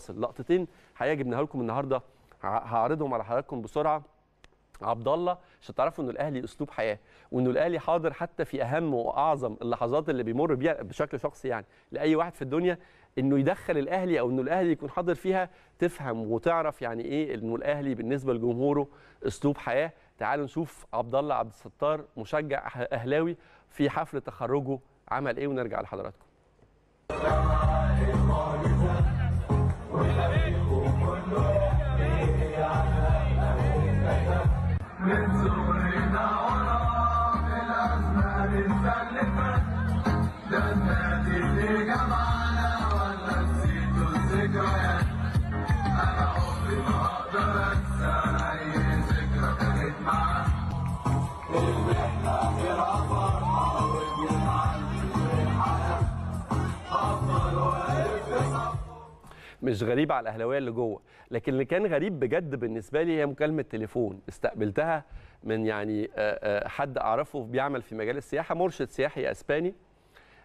الفاصل لقطتين حقيقه جبناها لكم النهارده. هعرضهم على حضراتكم بسرعة. عبد الله عشان تعرفوا إنه الأهلي أسلوب حياة وإنه الأهلي حاضر حتى في أهم وأعظم اللحظات اللي بيمر بيها بشكل شخصي يعني لأي واحد في الدنيا. إنه يدخل الأهلي أو إنه الأهلي يكون حاضر فيها تفهم وتعرف يعني إيه إنه الأهلي بالنسبة لجمهوره أسلوب حياة. تعالوا نشوف عبد الله عبد الستار مشجع أه- أهلاوي في حفل تخرجه عمل إيه. ونرجع لحضراتكم. وحبيبكم كله إيه على كتب من زورنا ورا بالازمه بنسلفت لما تيجي جمعنا ولا نسيتوا الذكريات أنا عمري ما أقدر انسى اي ذكرى كانت معانا اللي مش غريب على الأهلاوية اللي جوه لكن اللي كان غريب بجد بالنسبة لي هي مكالمة تليفون. استقبلتها من يعني حد أعرفه بيعمل في مجال السياحة مرشد سياحي أسباني.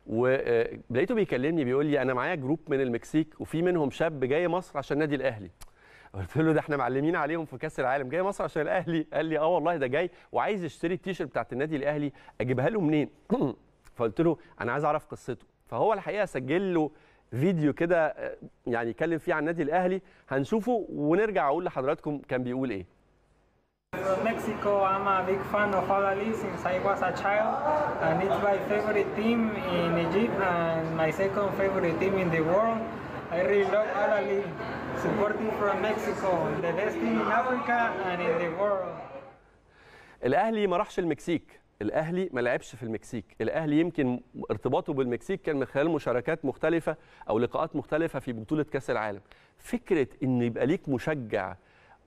ولقيته بيكلمني بيقول لي أنا معايا group من المكسيك وفي منهم شاب جاي مصر عشان نادي الأهلي. قلت له ده إحنا معلمين عليهم في كأس العالم جاي مصر عشان الأهلي؟ قال لي آه والله ده جاي وعايز يشتري التيشيرت بتاعت النادي الأهلي أجيبها له منين؟ فقلت له أنا عايز أعرف قصته. فهو الحقيقة سجل له فيديو كده آه، يعني يتكلم فيه عن النادي الاهلي هنشوفه ونرجع أقول لحضراتكم كان بيقول إيه Mexico, I'm a big fan of Al-Ali since I was a child, and it's my favorite team in Egypt and my second favorite team in the world. I really love Al-Ahly, supporting from Mexico, the best team in Africa and in the world. الاهلي ما راحش المكسيك الأهلي ما لعبش في المكسيك. الأهلي يمكن ارتباطه بالمكسيك كان من خلال مشاركات مختلفة أو لقاءات مختلفة في بطولة كأس العالم. فكرة إن يبقى ليك مشجع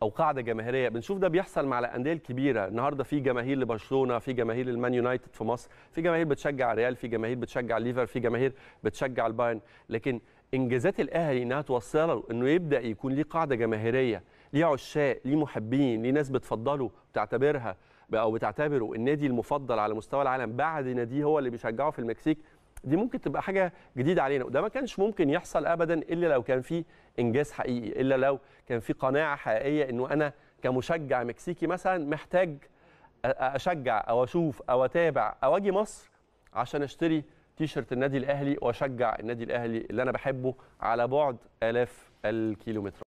أو قاعدة جماهيرية بنشوف ده بيحصل مع الأندية الكبيرة. النهارده في جماهير لبرشلونة في جماهير للمان يونايتد في مصر في جماهير بتشجع ريال في جماهير بتشجع ليفر في جماهير بتشجع البايرن. لكن إنجازات الأهلي إنها توصله إنه يبدأ يكون ليه قاعدة جماهيرية ليه عشاق ليه محبين ليه ناس بتفضله بتعتبرها أو بتعتبره النادي المفضل على مستوى العالم بعد ناديه هو اللي بيشجعه في المكسيك. دي ممكن تبقى حاجة جديدة علينا وده ما كانش ممكن يحصل ابدا إلا لو كان في إنجاز حقيقي إلا لو كان في قناعة حقيقية إنه أنا كمشجع مكسيكي مثلا محتاج أشجع أو أشوف أو أتابع أو أجي مصر عشان أشتري تيشرت النادي الأهلي وأشجع النادي الأهلي اللي أنا بحبه على بعد آلاف الكيلومترات